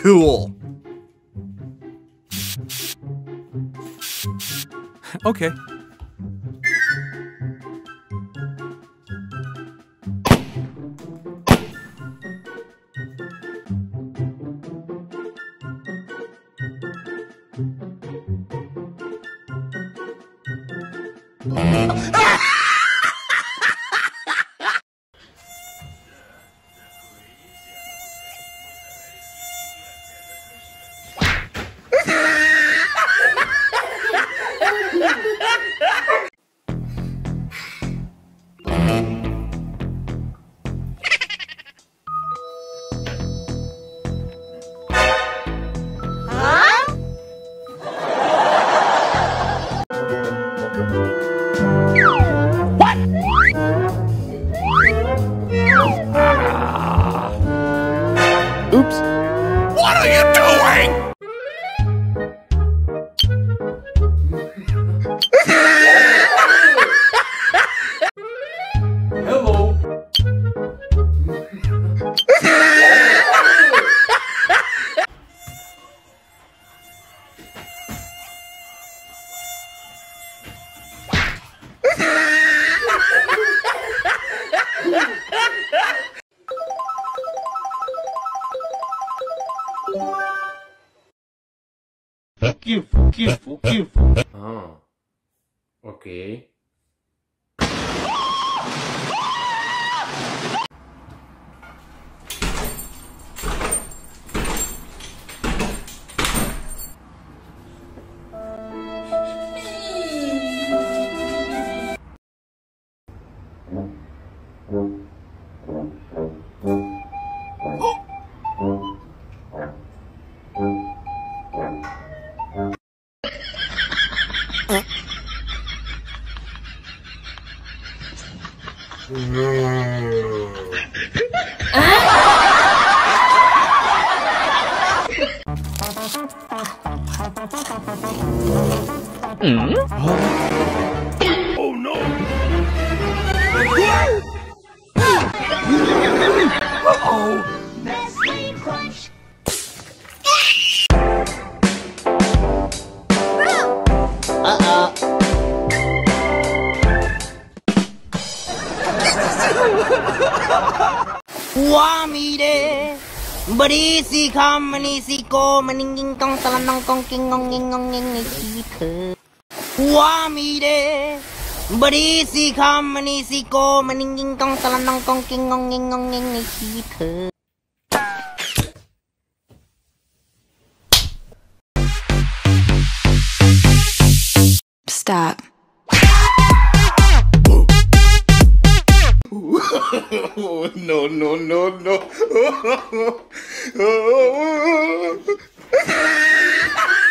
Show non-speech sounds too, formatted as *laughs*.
Cool. okay. Oops. Fuki, fuki, fuki, fuki. Ah, ok. Fuck Ah. Wamire Berisi kam menisi ko meningking kong telenong kong king ngong nging ngong nging nging Wamire Berisi kam menisi ko meningking kong telenong kong king ngong nging ngong nging nging Stop. Oh, *laughs* no, no, no, no. *laughs* *laughs*